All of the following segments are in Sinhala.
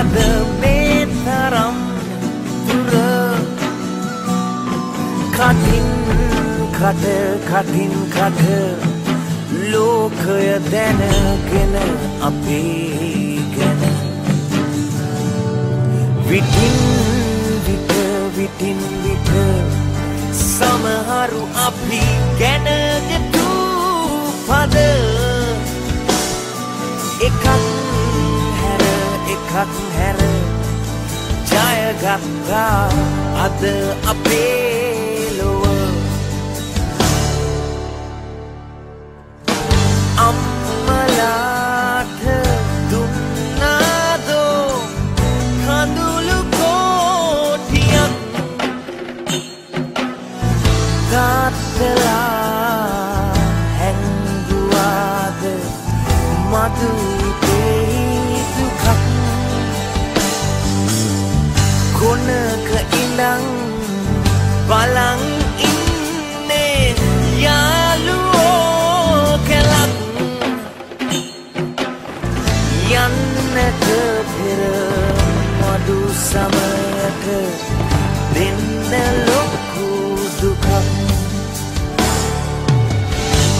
ආවද මේ තරම් දුර. කටින් කට කටින් කට ලෝකය දැනගෙන අපේ ගැන. විටින් විට විටින් විට සමහරු අපි ගැනගතු පද. එකක් හැර එකක් හැර ජයගත්තා. අද අපේ ලොව. අම්මලාට දුන්නාදෝ කඳුළු කෝටියක්. තාත්තලා හැංගුවාද මදුපේ යන්නට පෙර මදු සමයට දෙන්න ලොකු දුකක්.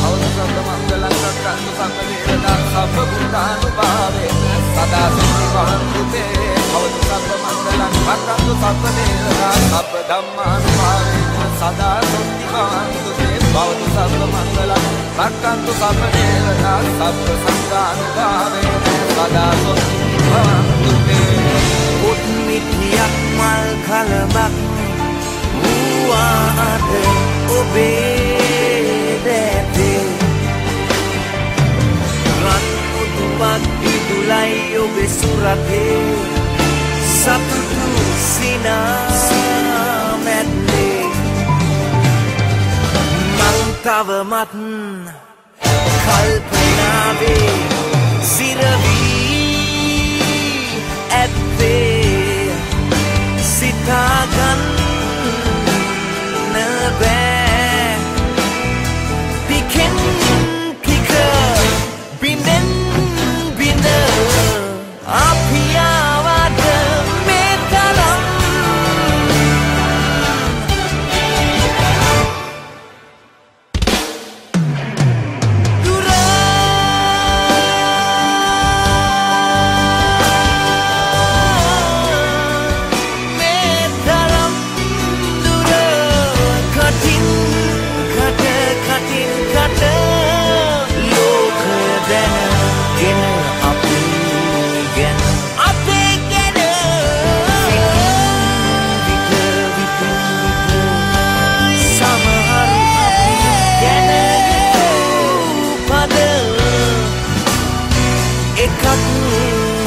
අවසත මංගලං රක්කන්තු සම්පදේවතා සබ්බ බුද්ධානුභාවේන සදා සම්නිවහන් පුතේ අවතු සබ්බ මංගලං රක්කන්තු සම්පදේවතා සබ්බ ධම්මානුභාවේන සදා සම්නිවහන් පුතේ භවතු සබ්බ මංගලං රක්කන්තු සම්පදේවතා සබ්බ සංඝානුභාවේන සදා සම්නිවහන් පුතේ පොත් මිටියක් මල් කලබක් වූවාද ඔබේ දැතේ. රන් මුදුවක් ඉදුලයි ඔබේ සුරතේ. සතුටු සිනා මැද්දේ මං තවමත් කල්පනාවේ සිරවී at this.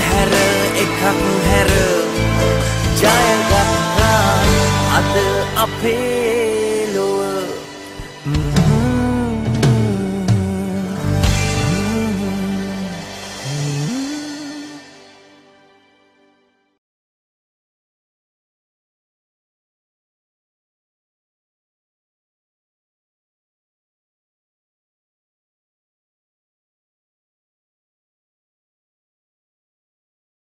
හැර එකක් හැර ජයගත්තා. අද අපේ